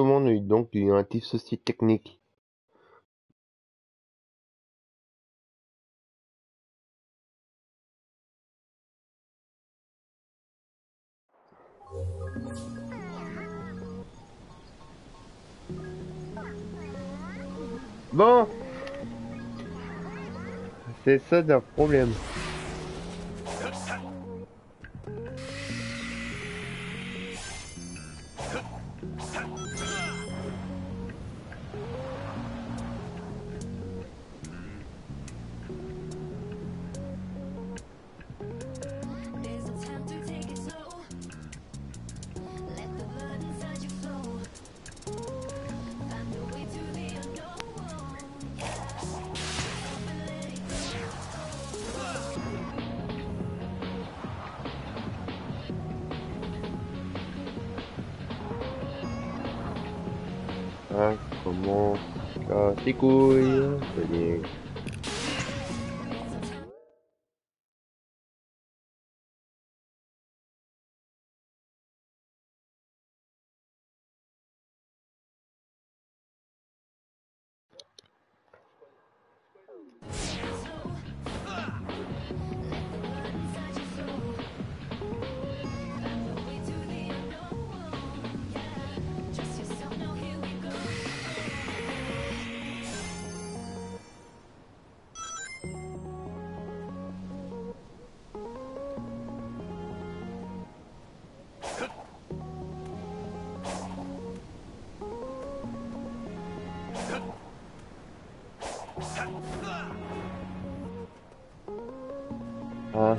monde est donc un type société technique. Bon. C'est ça le problème. 嘀咕。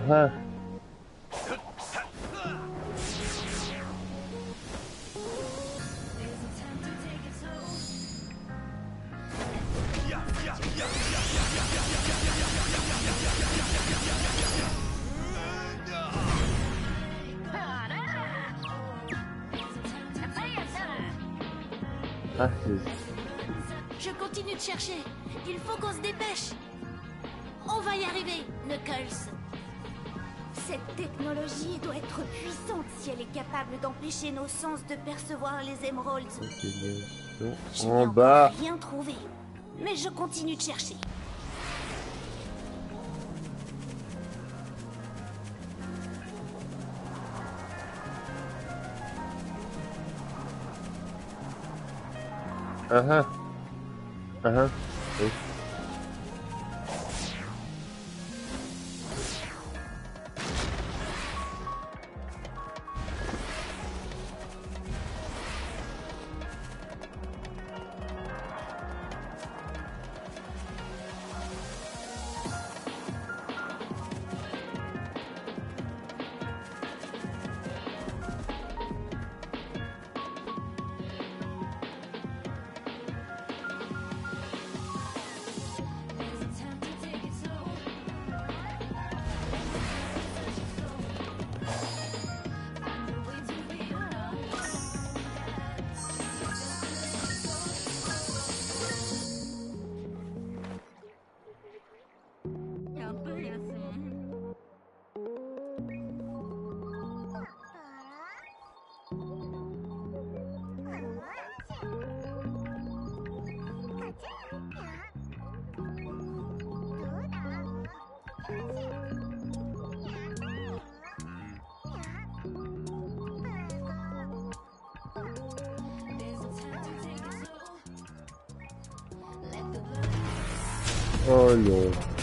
Je les émeraudes. Je en bas. rien trouvé. Mais je continue de chercher. Uh-huh. Uh-huh. Oh no.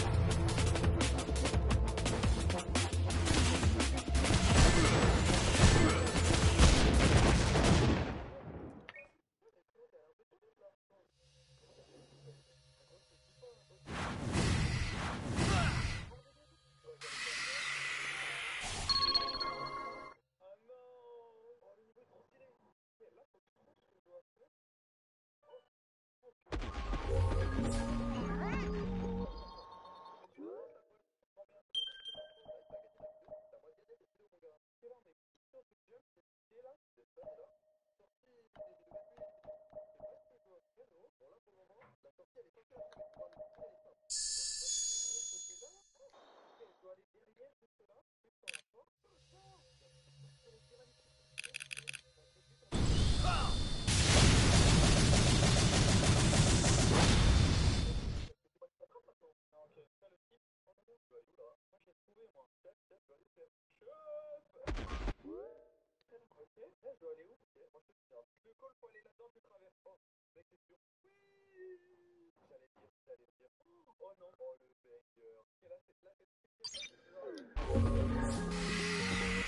Oh non, oh le meilleur. Là, c'est là, c'est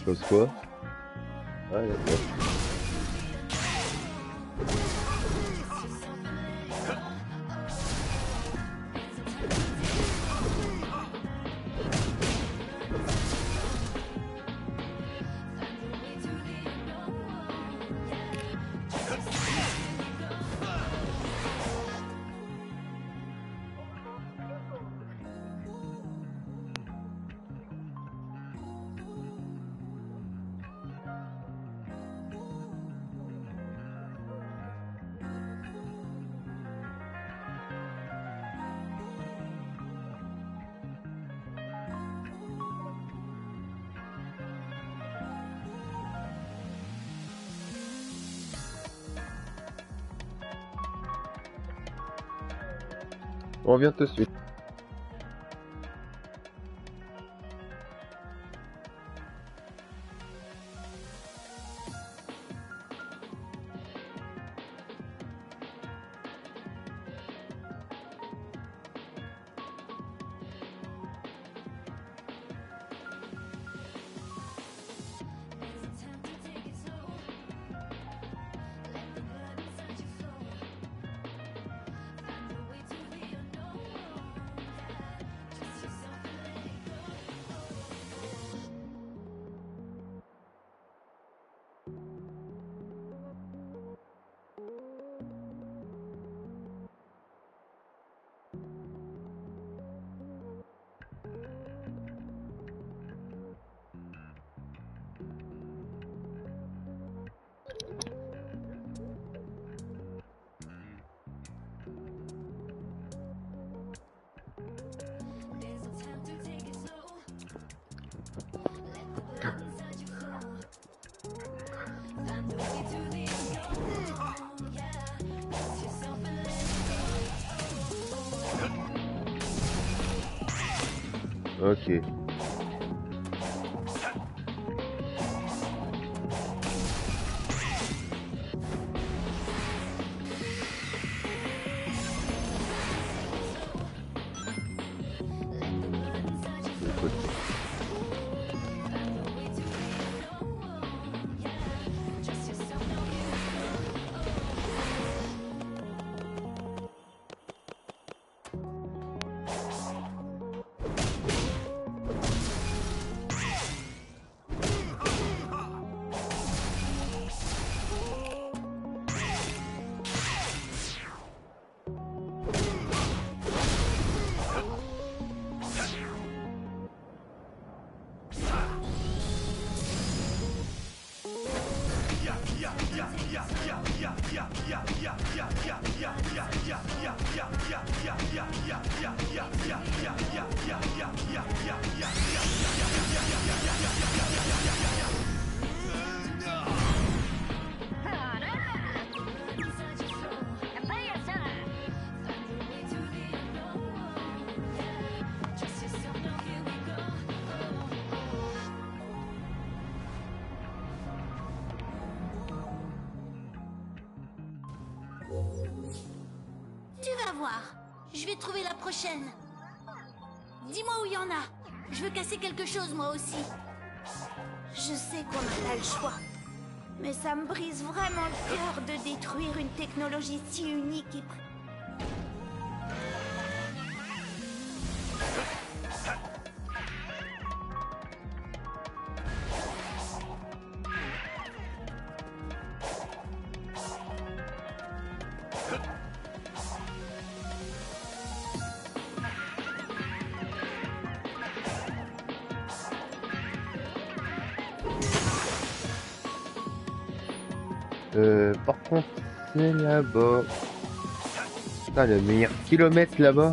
tu penses quoi reviens tout de suite. Okay. une technologie si unique C'est là-bas. Putain, le meilleur kilomètre là-bas.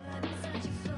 I'm such a fool.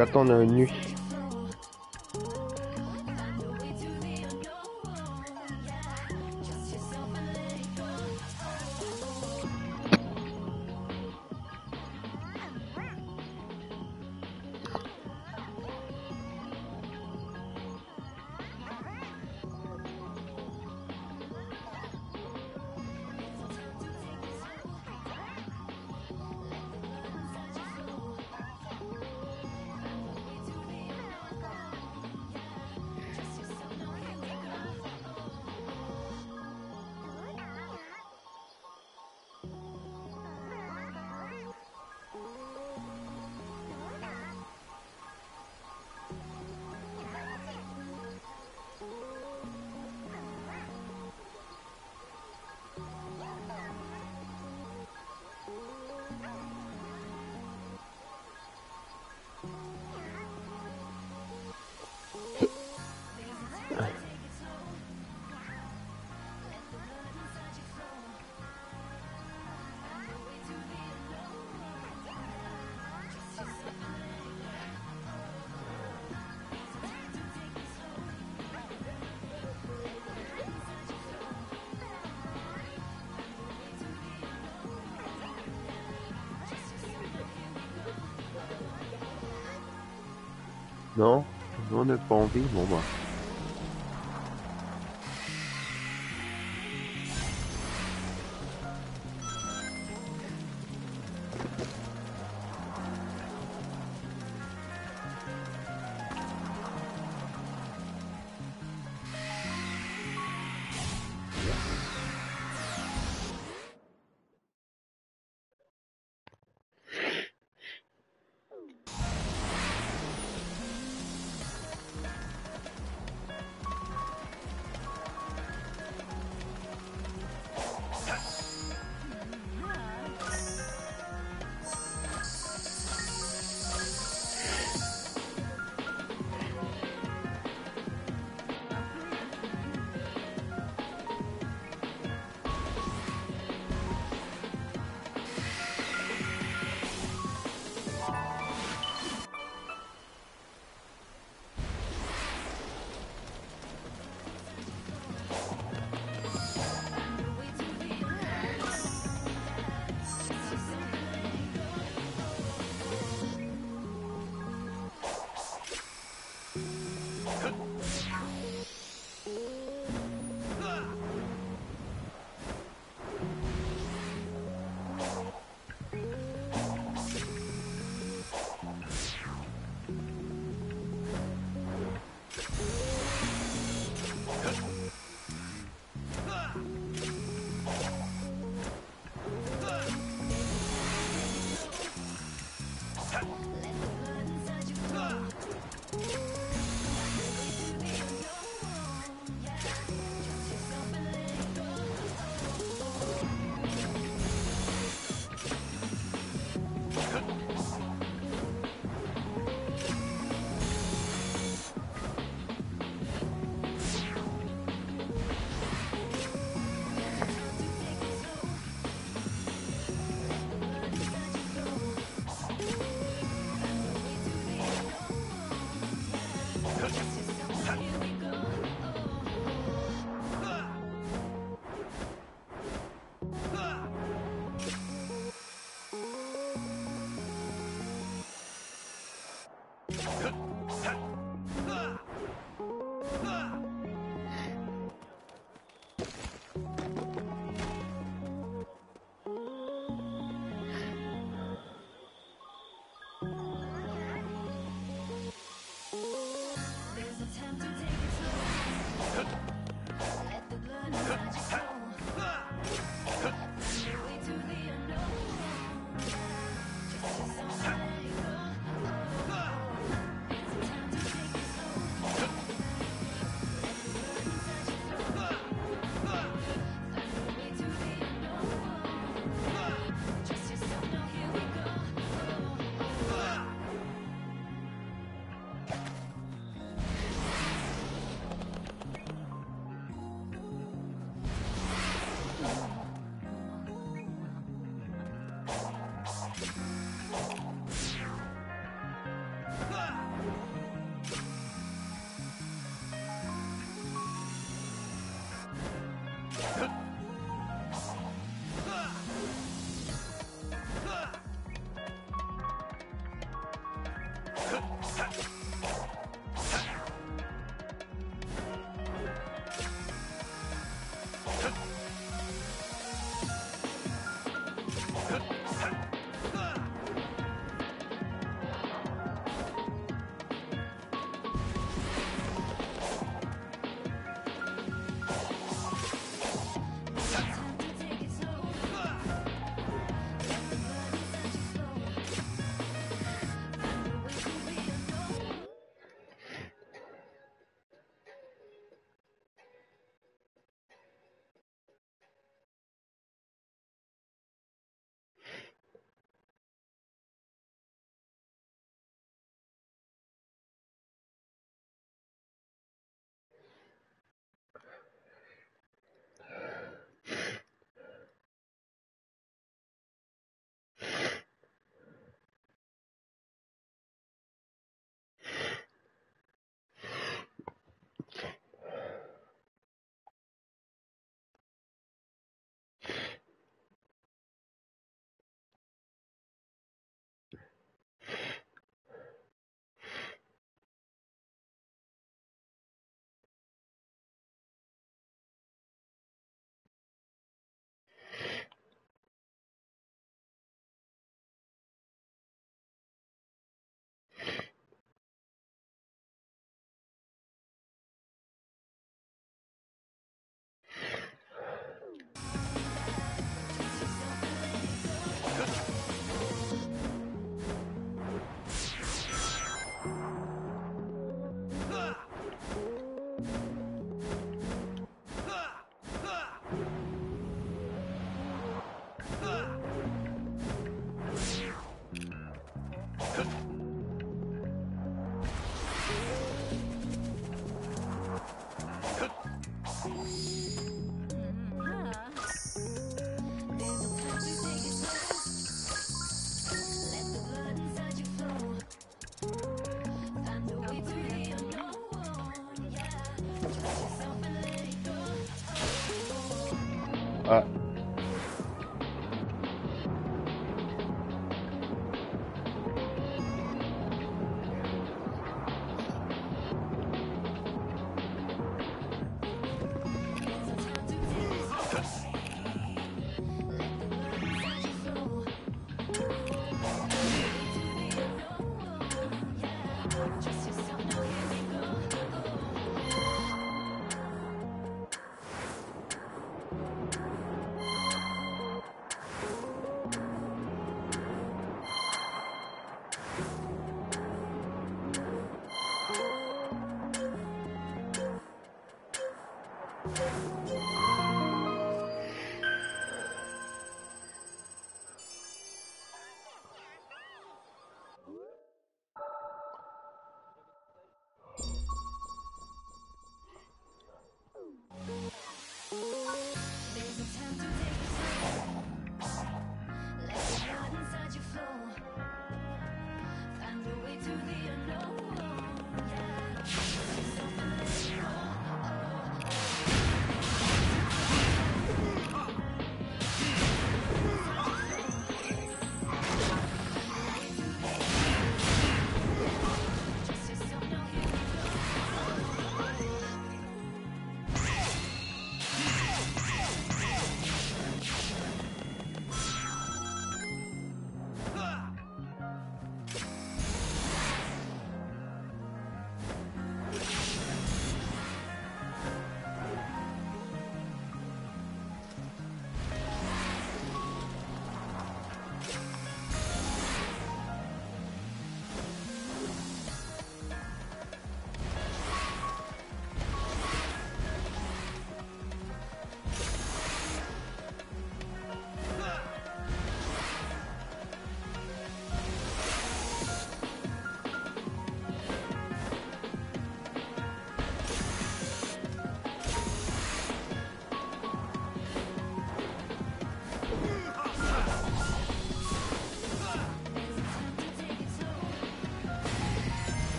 J'attends la nuit. Non On n'a pas envie Bon bah.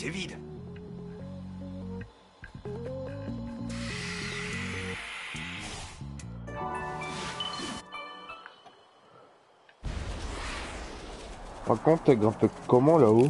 C'est vide. Par contre, grimpe comment là-haut?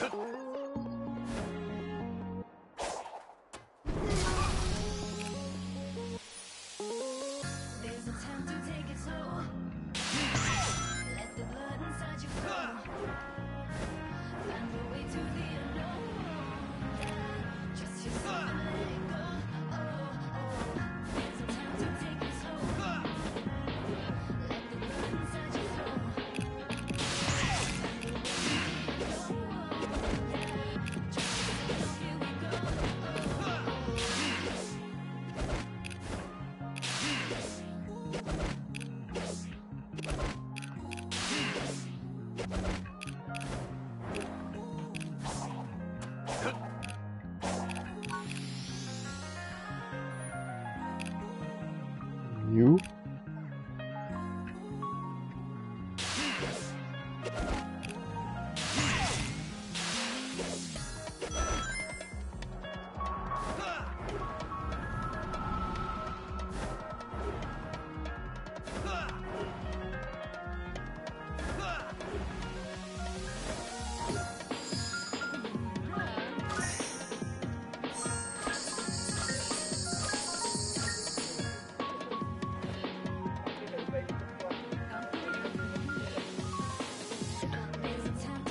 흑.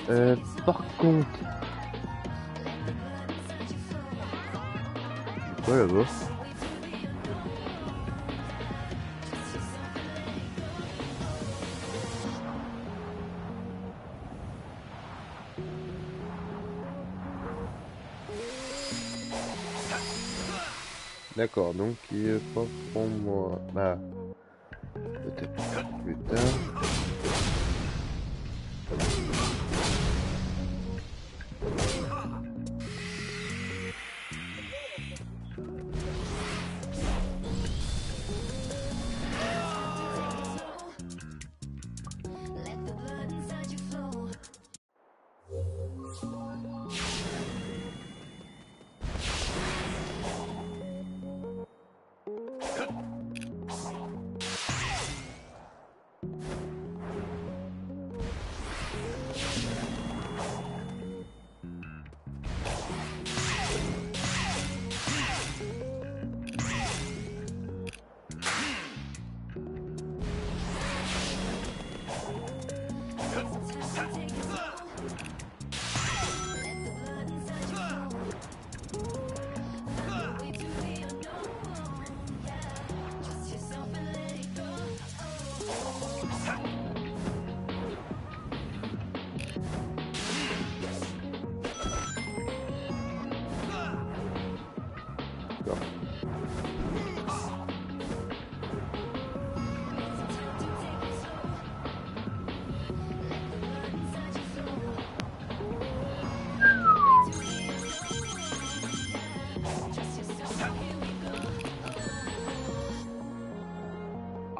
Euh, par contre. Quoi là-bas D'accord, donc il est pas pour moi. Bah.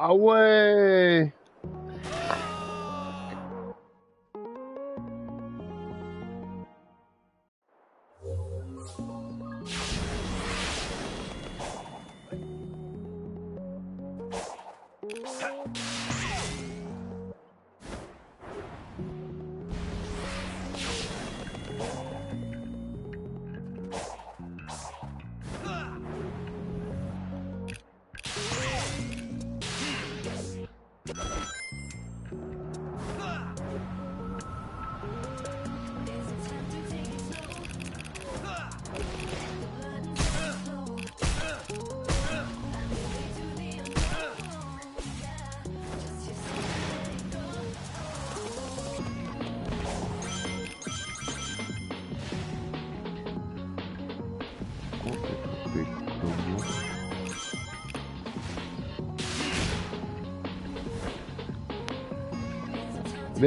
Away.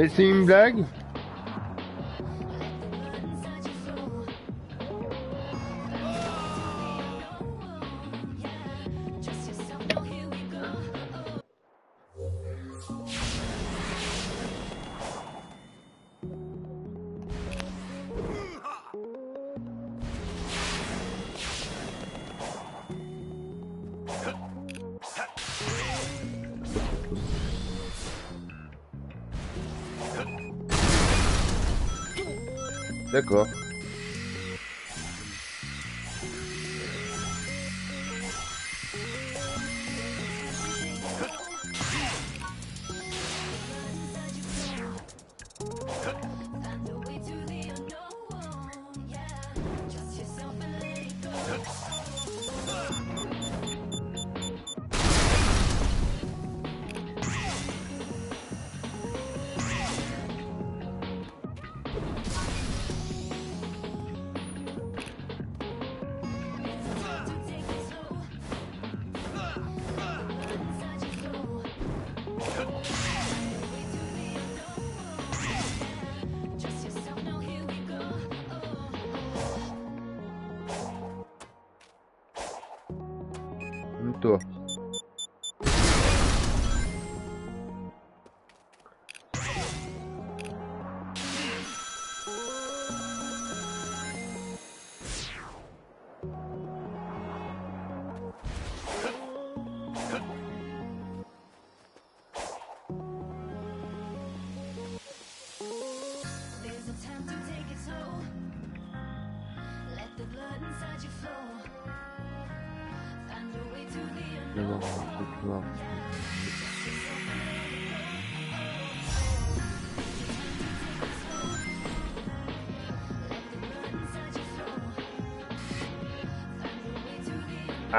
Mais c'est une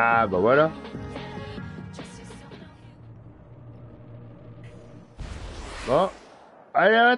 Ah bah voilà. Bon. Allez à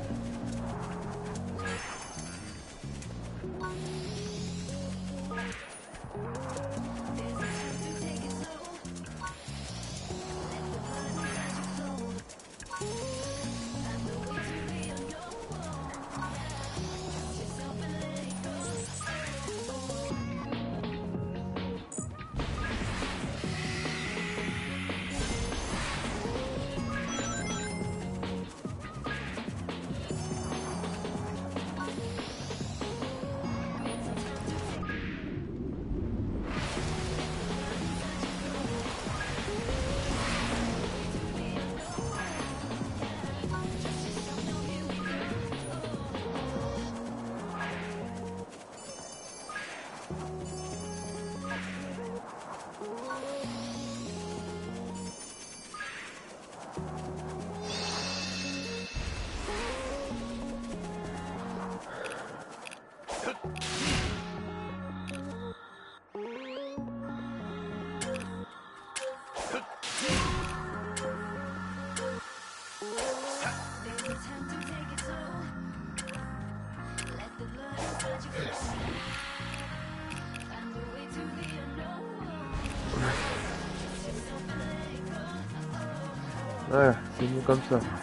comes now.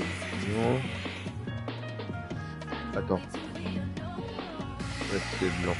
Position. Attends. C'est blanc.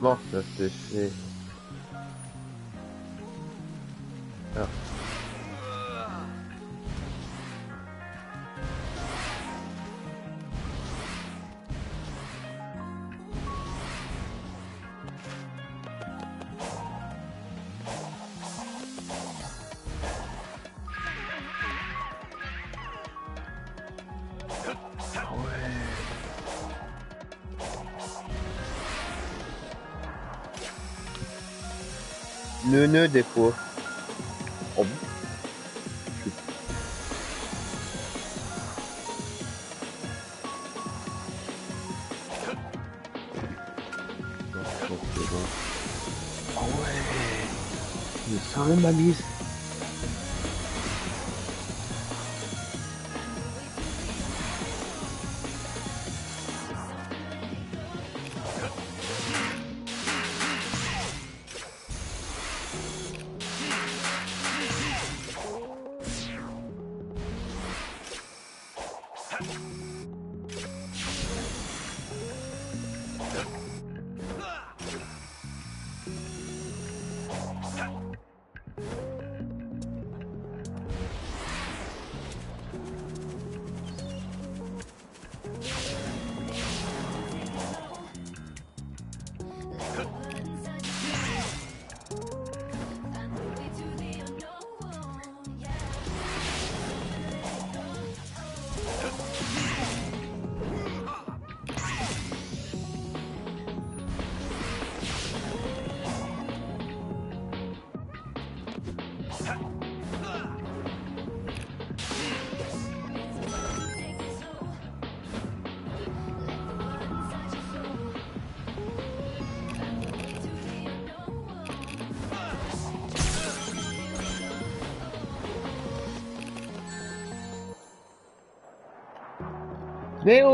Bon, c'est. nœud Mais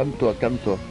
Calme-toi, calme-toi. Allez,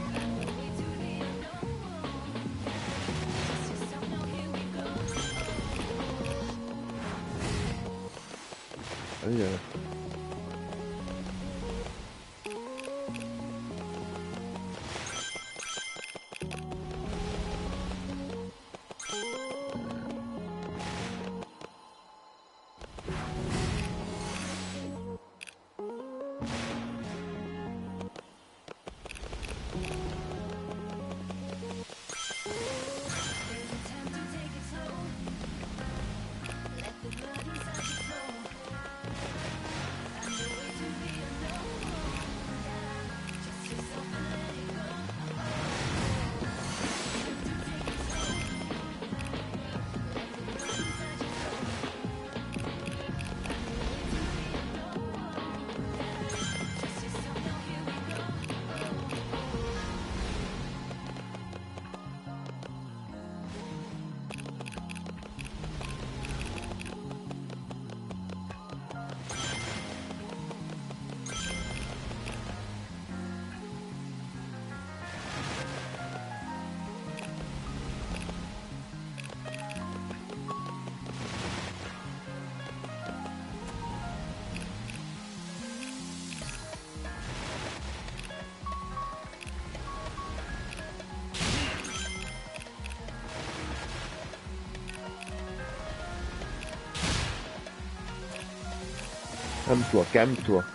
calme-toi, calme-toi.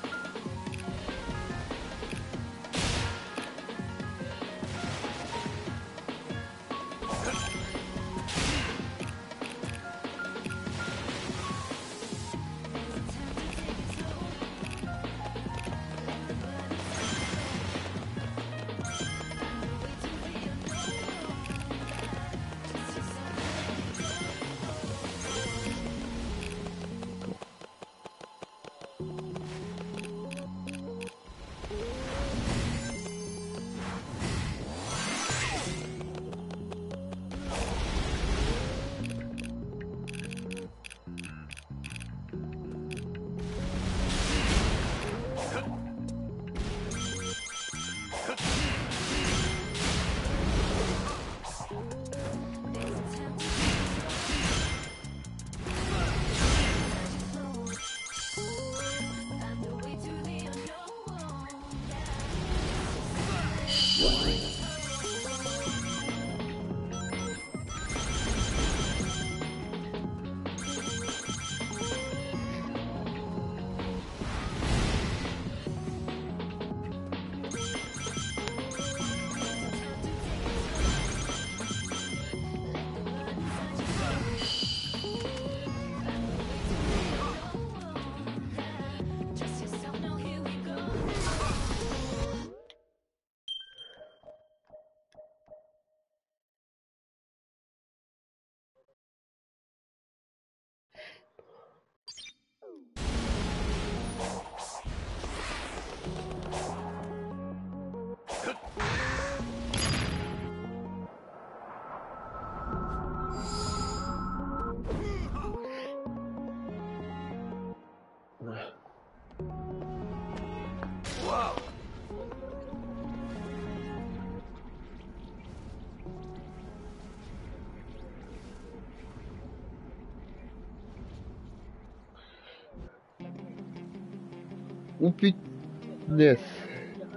Putain.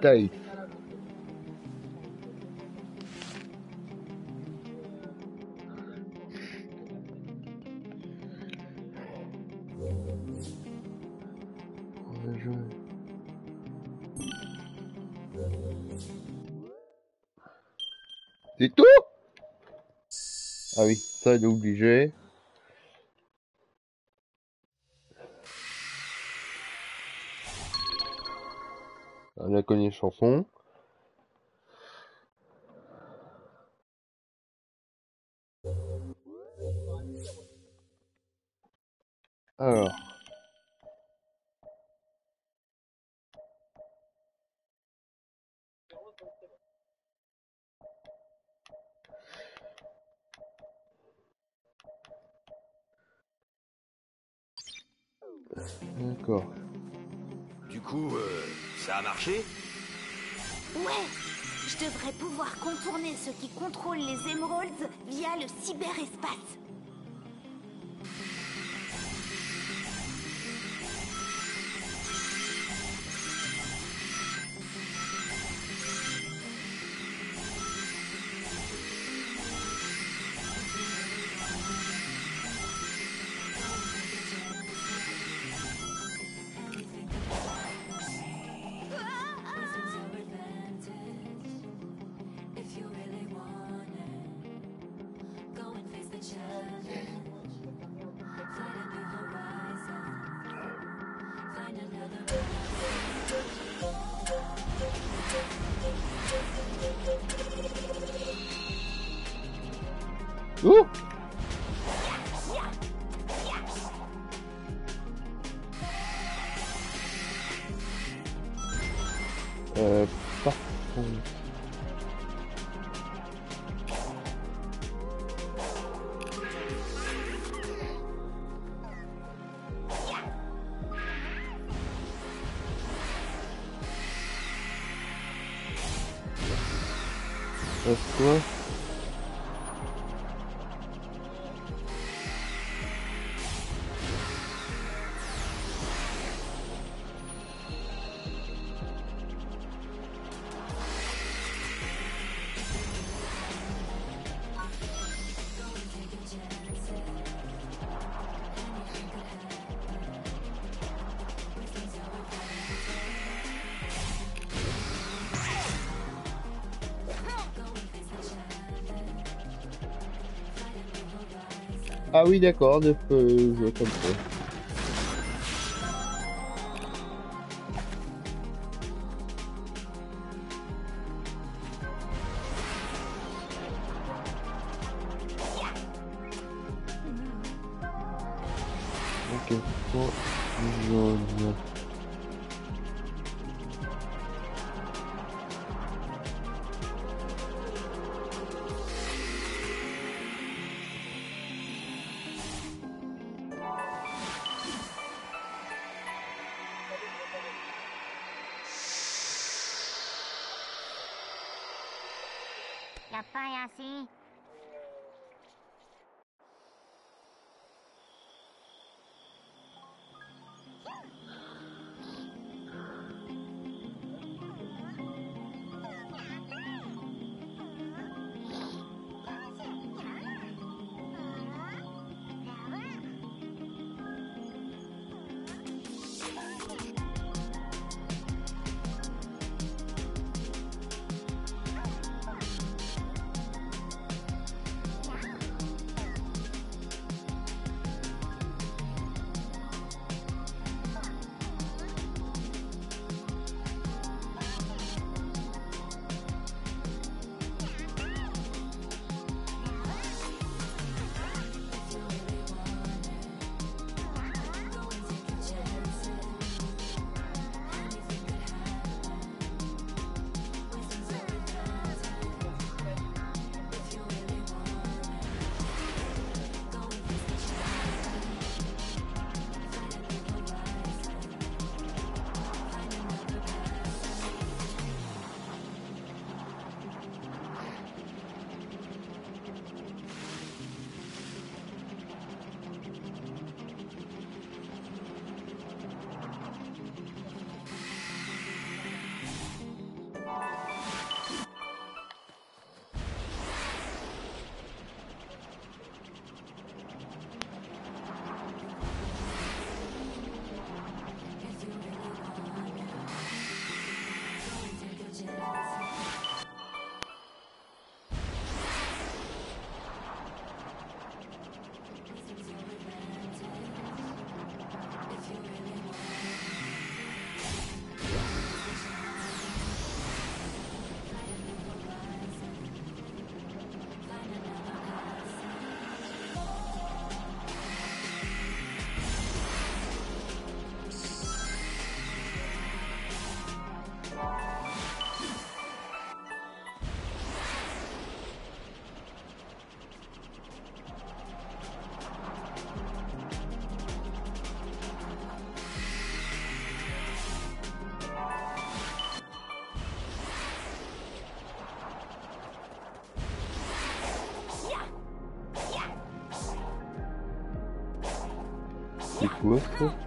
Taille. C'est tout? Ah oui, ça il est obligé. Chanson. Alors. D'accord. Du coup, euh, ça a marché? Ouais Je devrais pouvoir contourner ceux qui contrôlent les émeraudes via le cyberespace. Oui, d'accord, je peux やっぱりし si courte.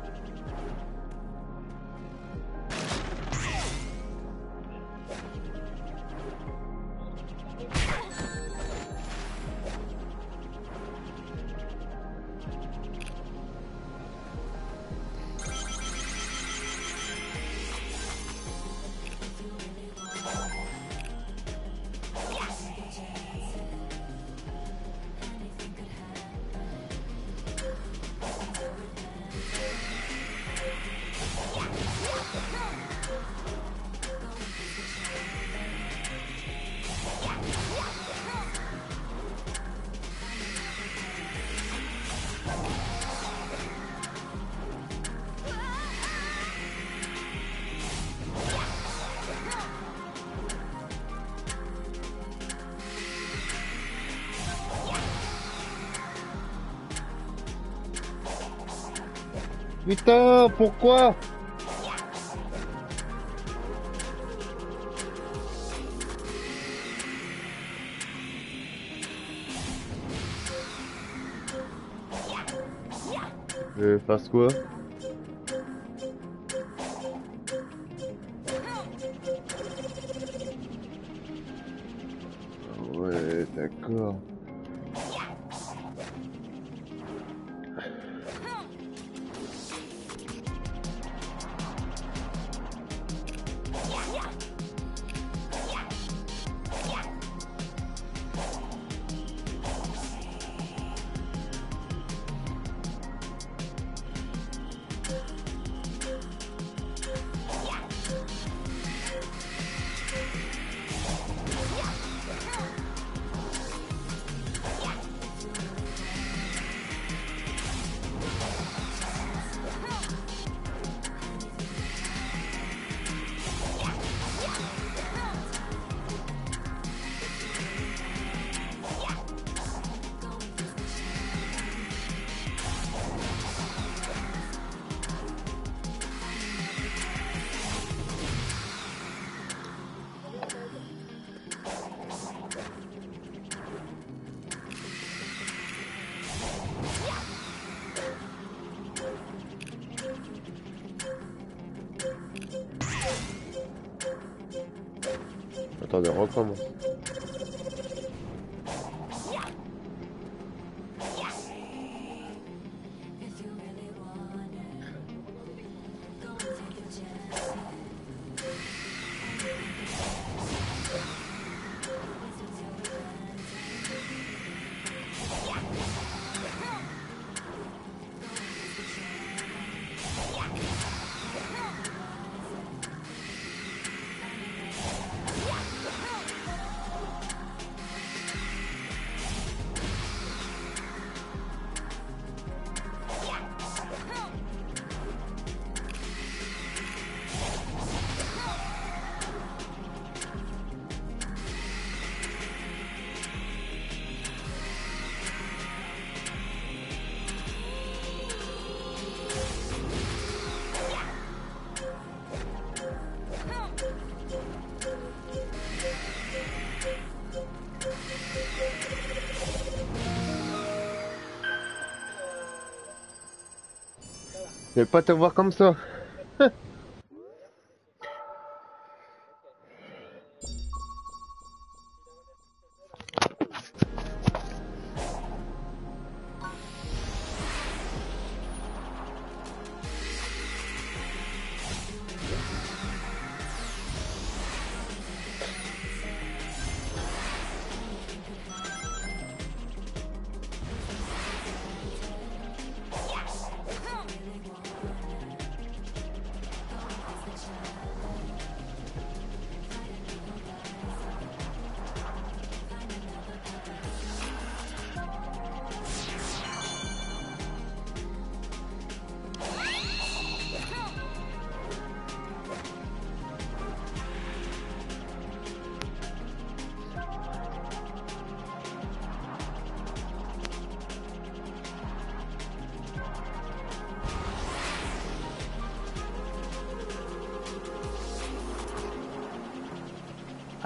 Putain, pourquoi Euh, fasse quoi? Attendez, recommence. Je vais pas te voir comme ça.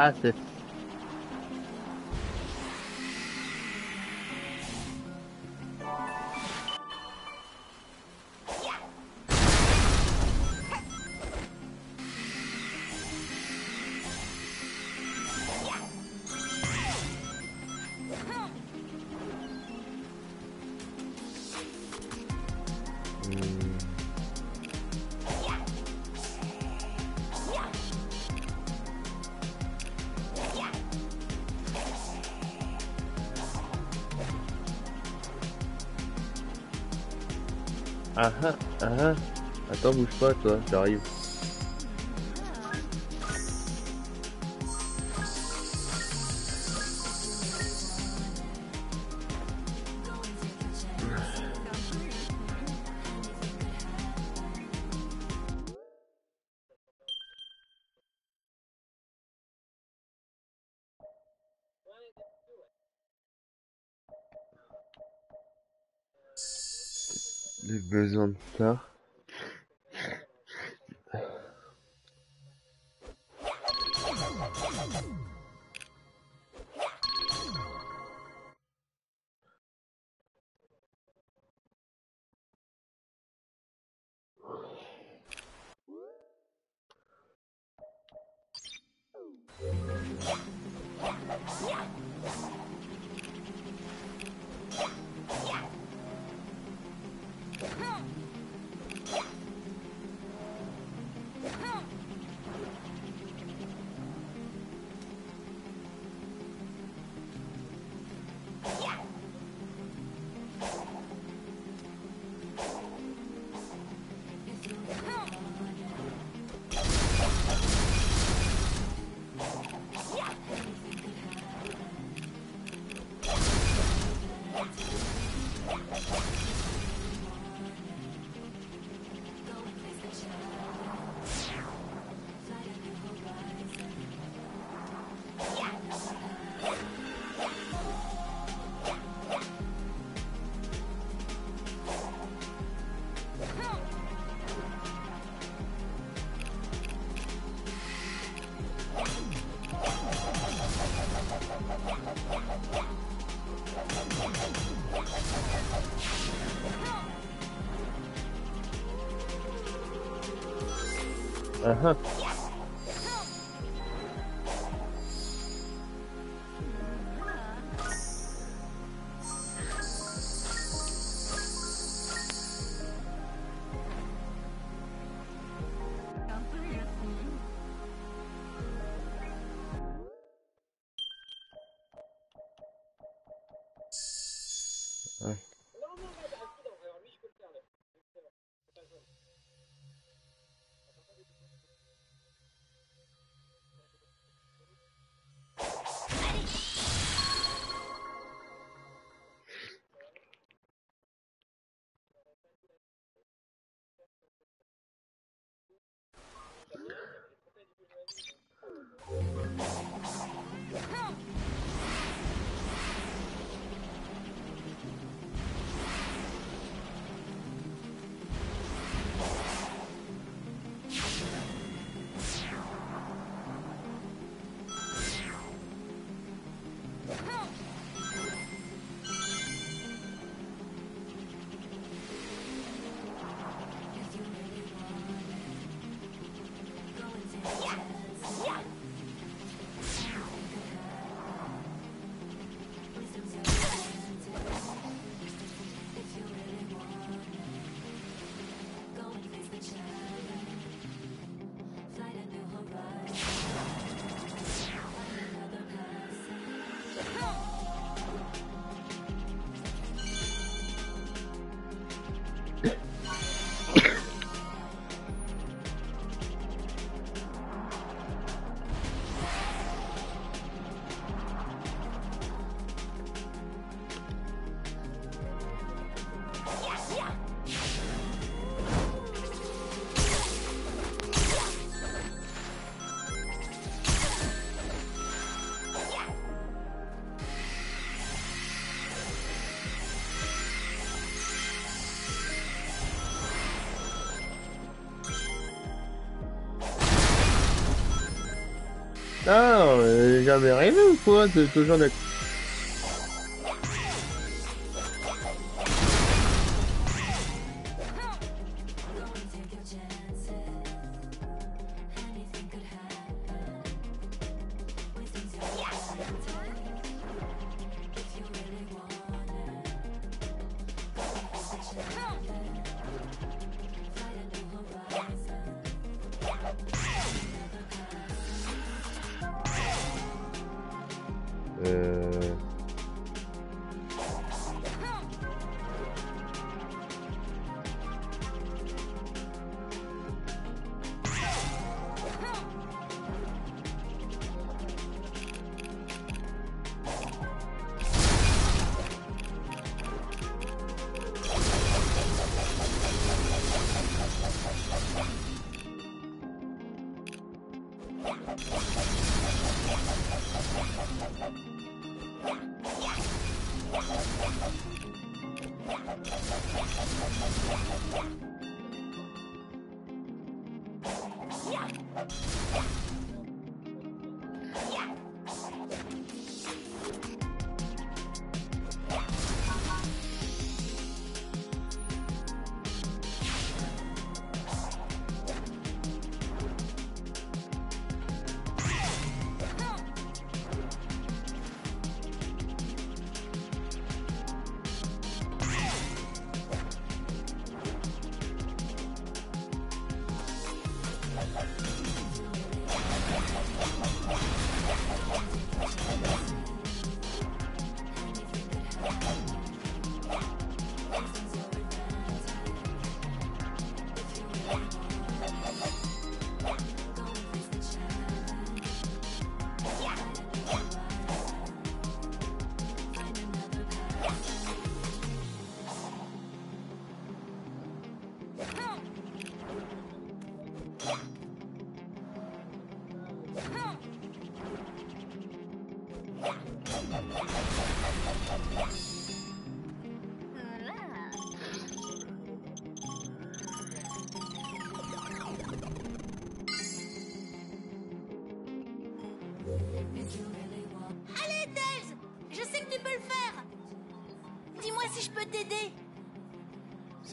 Ah, Ah ah ah ah. Attends, bouge pas, toi, j'arrive. Les Ha! Euh, jamais rêvé ou quoi de toujours d'être... Euh...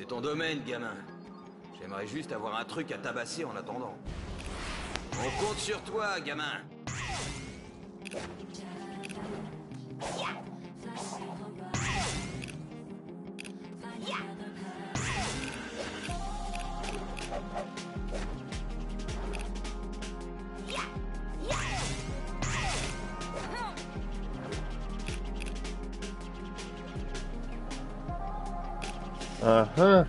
C'est ton domaine, gamin. J'aimerais juste avoir un truc à tabasser en attendant. On compte sur toi, gamin. Ah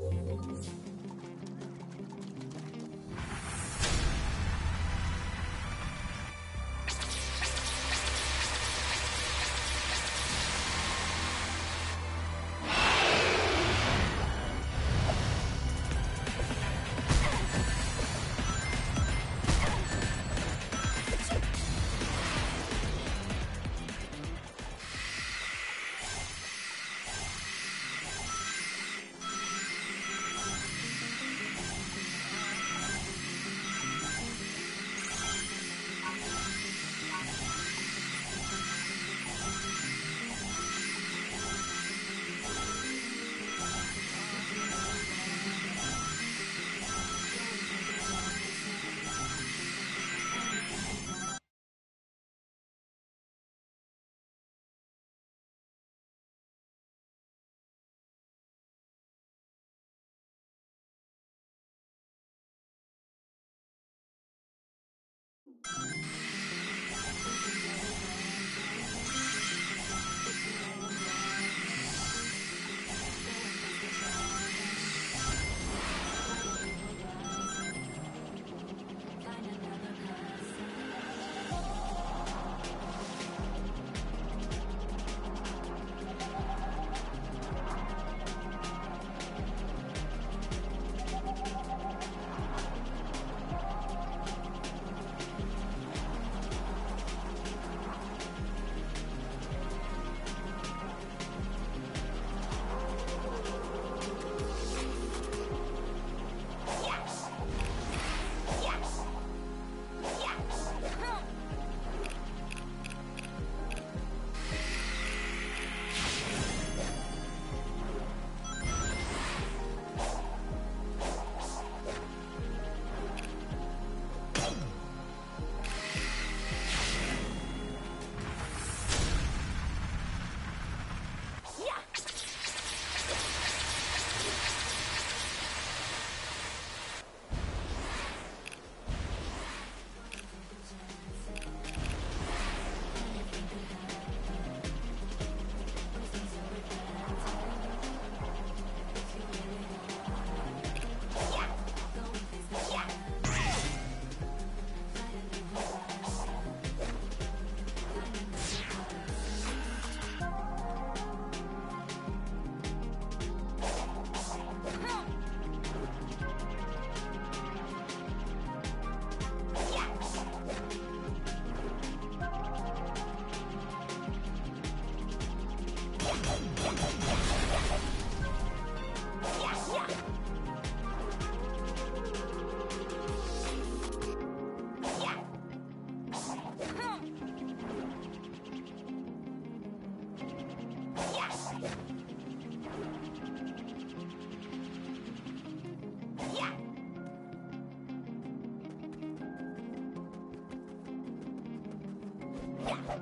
よし。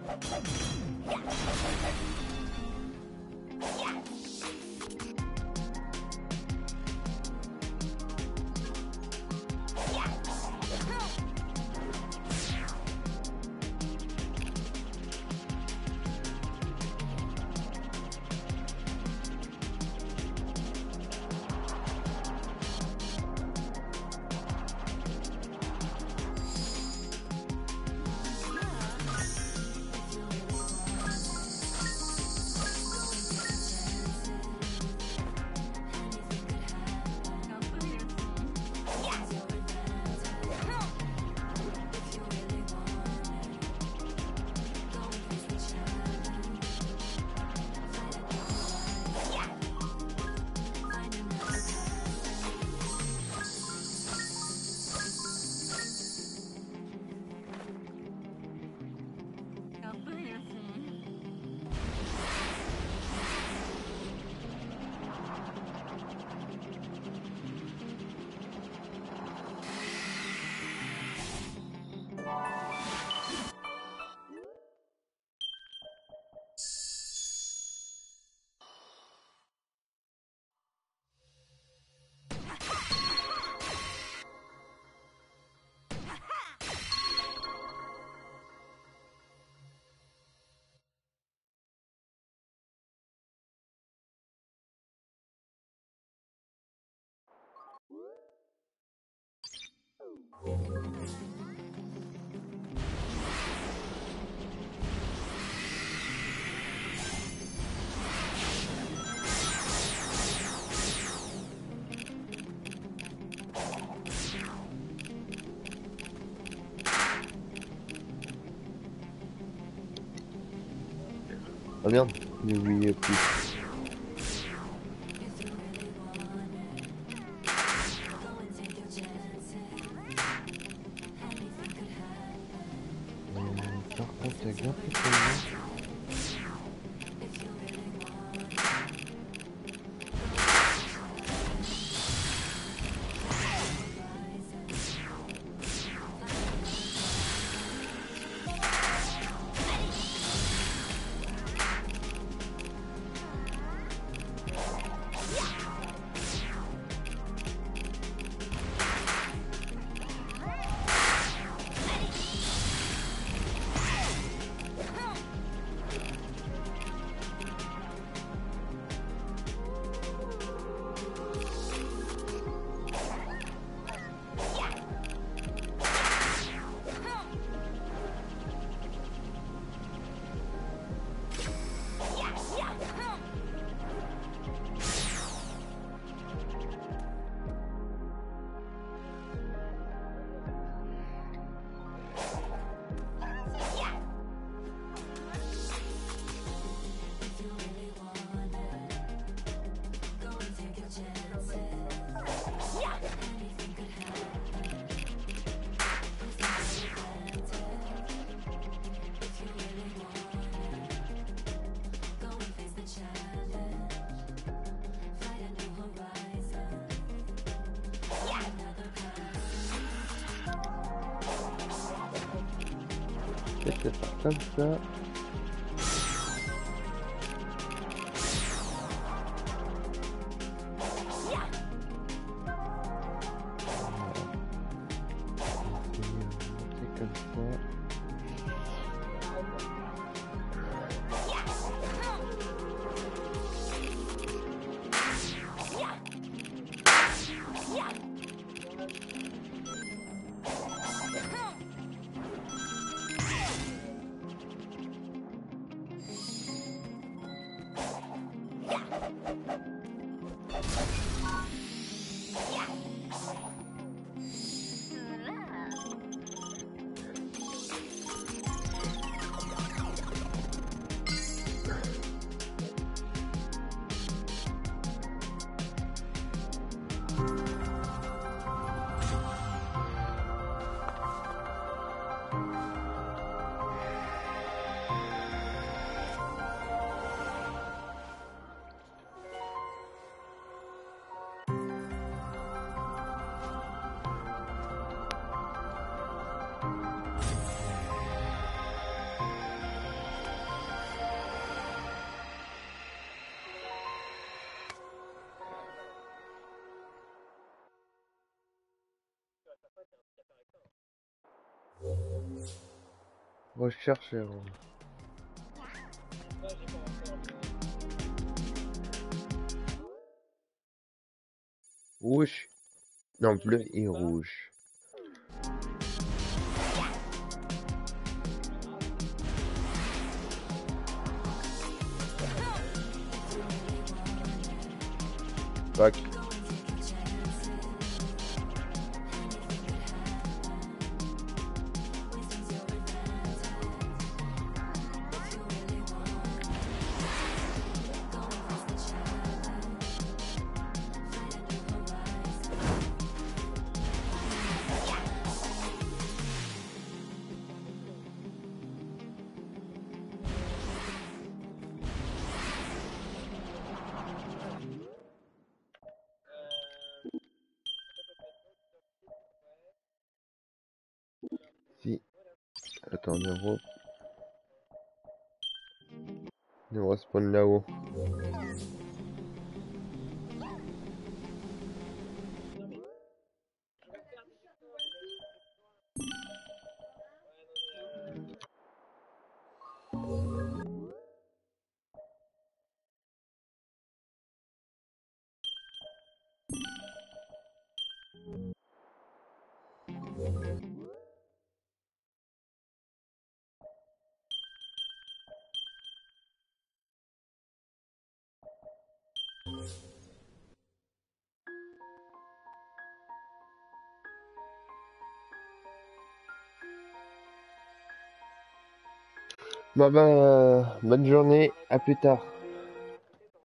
Ah Ah merde, oui, plus. Recherche erreur. Rouge. Non, bleu et rouge. Bah bah, bonne journée, à plus tard.